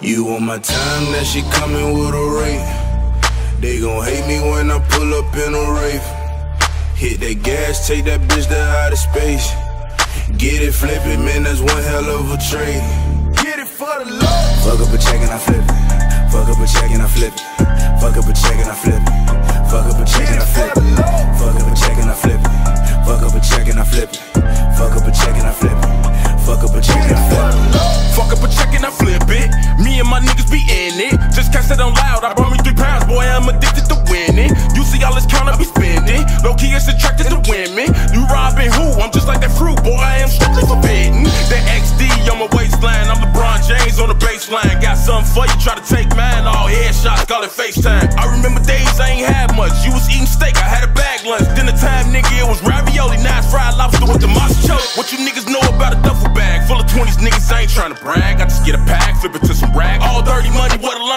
You want my time, that she coming with a rate. They gon' hate me when I pull up in a Wraith. Hit that gas, take that bitch to outer space. Get it flippin', man, that's one hell of a trade. Get it for the love. Fuck up a check and I flip it. Fuck up a check and I flip it. Fuck up a check and I flip it. Cast it loud. I brought me three pounds, boy. I'm addicted to winning. You see all this count I be spending. Low key is attracted to women. You robbing who? I'm just like that fruit, boy. I am strictly forbidden. That XD on my waistline. I'm LeBron James on the baseline. Got something for you. Try to take mine. All headshots. Call it FaceTime. I remember days I ain't had much. You was eating steak. I had a bag lunch. Dinner time, nigga. It was ravioli.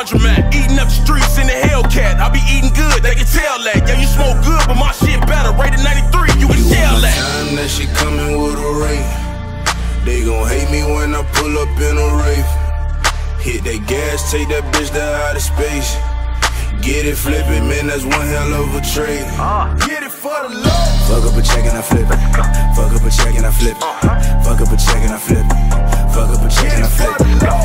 Laundromat. Eating up the streets in the Hellcat. I be eating good, they can tell that. Yeah, you smoke good, but my shit better. Rated 93, you can tell that. time, that she coming with a rate. They gon' hate me when I pull up in a Wraith. Hit that gas, take that bitch to outer space. Get it flippin', man, that's one hell of a trade. Get it for the love. Fuck up a check and I flip it. Fuck up a check and I flip it. Fuck up a check and I flip it. Fuck up a check and I flip it.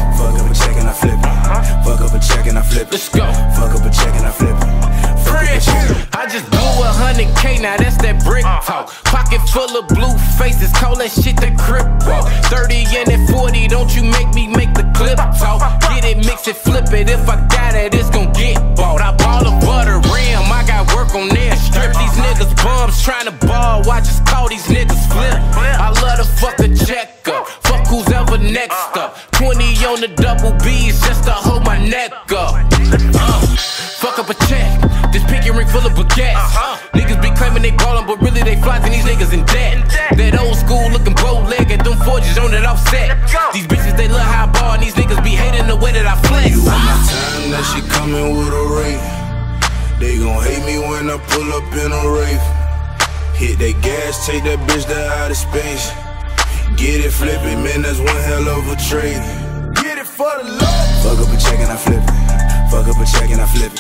K, now that's that brick talk. Pocket full of blue faces, call that shit the crip walk. 30 and at 40, don't you make me make the clip talk. Get it, mix it, flip it. If I got it, it's gon' get bought. I ball a butter rim, I got work on their strip. These niggas bums tryna ball, watch us call these niggas flip. I love to fuck a check up, fuck who's ever next up. 20 on the double B's just to hold my neck up. Uh, fuck up a check, this pinky ring full of baguettes. Uh-huh. Niggas be claiming they ballin', but really they flossing these niggas in debt. That old school looking bow legged, them forges on that offset. These bitches they look high ball, and these niggas be hating the way that I flex. You want my time, that she coming with a rate. They gon' hate me when I pull up in a Wraith. Hit that gas, take that bitch to outer space. Get it flippin', man, that's one hell of a trade. Get it for the love. Fuck up a check and I flip Fuck up a check and I flip it.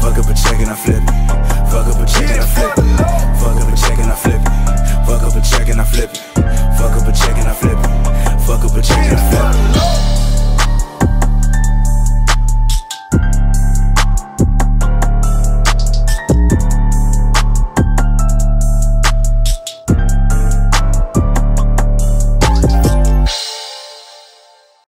Fuck up a check and I flip it.